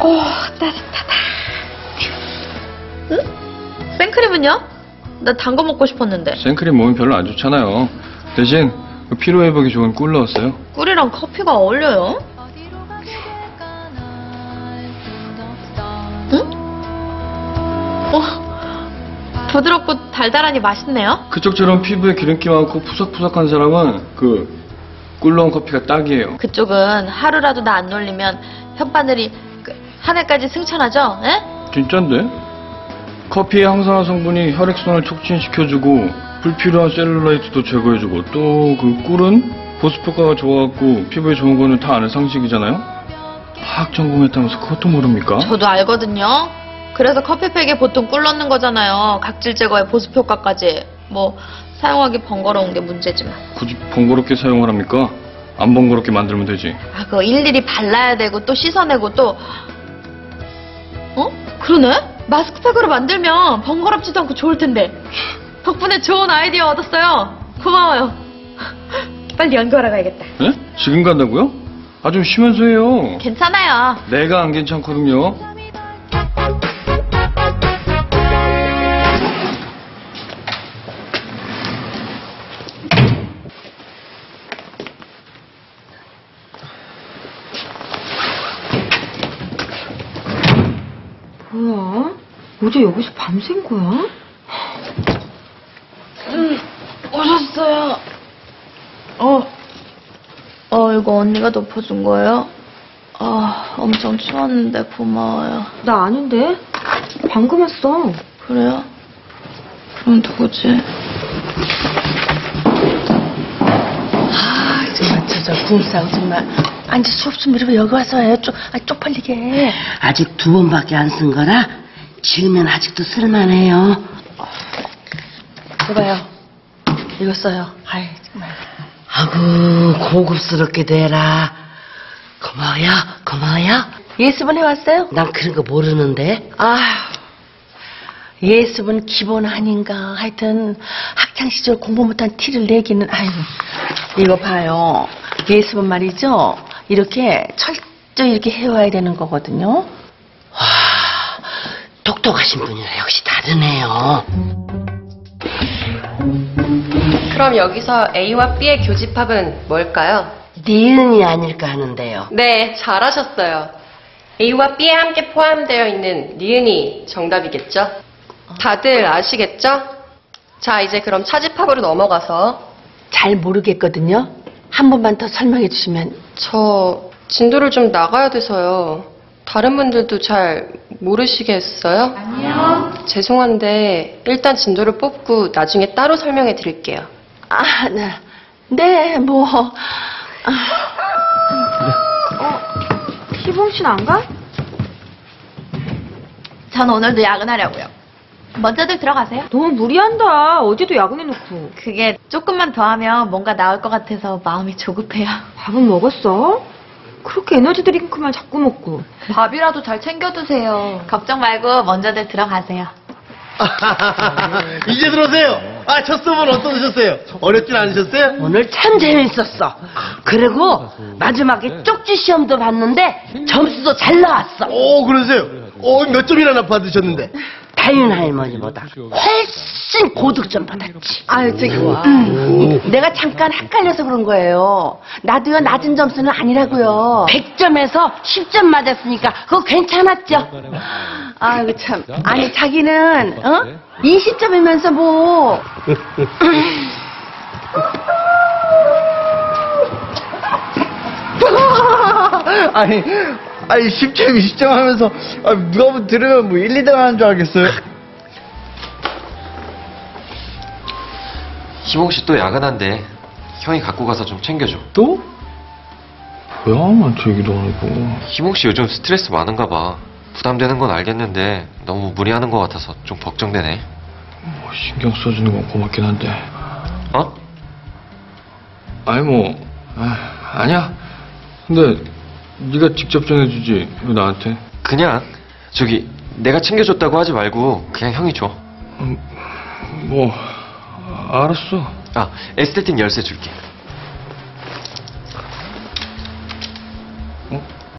오, 따뜻하다. 응? 생크림은요? 나 단 거 먹고 싶었는데. 생크림 몸에 별로 안 좋잖아요. 대신 그 피로 회복이 좋은 꿀 넣었어요. 꿀이랑 커피가 어울려요? 응? 어, 부드럽고 달달하니 맛있네요. 그쪽처럼 피부에 기름기 많고 푸석푸석한 사람은 그 꿀 넣은 커피가 딱이에요. 그쪽은 하루라도 나 안 놀리면 혓바늘이 그 하늘까지 승천하죠? 에? 진짠데? 커피의 항산화 성분이 혈액순환을 촉진시켜주고 불필요한 셀룰라이트도 제거해주고 또 그 꿀은 보습 효과가 좋아갖고 피부에 좋은 거는 다 아는 상식이잖아요? 화학 전공했다면서 그것도 모릅니까? 저도 알거든요. 그래서 커피팩에 보통 꿀 넣는 거잖아요. 각질 제거에 보습 효과까지. 뭐 사용하기 번거로운 게 문제지만. 굳이 번거롭게 사용을 합니까? 안 번거롭게 만들면 되지. 아, 그거 일일이 발라야 되고 또 씻어내고 또 어? 그러네? 마스크팩으로 만들면 번거롭지도 않고 좋을 텐데. 덕분에 좋은 아이디어 얻었어요. 고마워요. 빨리 연구하러 가야겠다. 네? 지금 간다고요? 아 좀 쉬면서 해요. 괜찮아요. 내가 안 괜찮거든요. 뭐야? 어제 여기서 밤샌 거야? 오셨어요. 어. 어, 이거 언니가 덮어준 거예요? 아, 엄청 추웠는데 고마워요. 나 아닌데? 방금 했어. 그래요? 그럼 누구지? 아, 정말 저저 궁상 정말 앉을 수 없으면 이러면 여기 와서 해. 쪽, 아, 쪽팔리게. 아직 두 번밖에 안 쓴 거라 지으면 아직도 쓸만해요. 이봐요. 이거 써요. 아이, 정말. 아구 고급스럽게 되라. 고마워요, 고마워요. 예습은 해왔어요? 난 그런 거 모르는데. 아 예습은 기본 아닌가. 하여튼 학창시절 공부 못한 티를 내기는 아유 이거 봐요. 예습은 말이죠. 이렇게 철저히 이렇게 해와야 되는 거거든요. 와, 똑똑하신 분이라 역시 다르네요. 그럼 여기서 A와 B의 교집합은 뭘까요? 니은이 아닐까 하는데요. 네, 잘하셨어요. A와 B에 함께 포함되어 있는 니은이 정답이겠죠? 다들 아시겠죠? 자, 이제 그럼 차집합으로 넘어가서 잘 모르겠거든요. 한 번만 더 설명해 주시면 저 진도를 좀 나가야 돼서요. 다른 분들도 잘 모르시겠어요? 아니요. 죄송한데 일단 진도를 뽑고 나중에 따로 설명해 드릴게요. 아, 네, 네, 뭐 아, 희봉 씨는 안 가? 전 오늘도 야근하려고요. 먼저들 들어가세요. 너무 무리한다. 어제도 야근해놓고. 그게 조금만 더 하면 뭔가 나올 것 같아서 마음이 조급해요. 밥은 먹었어? 그렇게 에너지 드링크만 자꾸 먹고. 밥이라도 잘 챙겨 드세요. 걱정 말고 먼저들 들어가세요. 이제 들어오세요. 아, 첫 수업은 어떠셨어요? 어렵진 않으셨어요? 오늘 참 재밌었어. 그리고 마지막에 쪽지 시험도 봤는데 점수도 잘 나왔어. 오, 그러세요? 어, 몇 점이나 받으셨는데? 다윤 할머니보다 훨씬 고득점 받았지. 아유 저기 음, 내가 잠깐 헷갈려서 그런 거예요. 나도요 낮은 점수는 아니라고요. 100점에서 10점 맞았으니까 그거 괜찮았죠? 아이고 참. 아니 자기는 어? 20점이면서 뭐. 아니, 아니, 10점, 20점 하면서, 아, 누가 뭐 들으면 뭐 1, 2등 하는 줄 알겠어요? 희봉 씨 또 야근한데 형이 갖고 가서 좀 챙겨줘. 또? 뭐야, 나한테 얘기도 안 하고. 희봉 씨 요즘 스트레스 많은가 봐. 부담되는 건 알겠는데 너무 무리하는 것 같아서 좀 걱정되네. 뭐 신경 써주는 건 고맙긴 한데. 어? 아니 뭐, 아, 아니야. 근데 네가 직접 전해주지 왜 나한테? 그냥 저기 내가 챙겨줬다고 하지 말고 그냥 형이 줘. 뭐 알았어. 아 에스테틱 열쇠 줄게.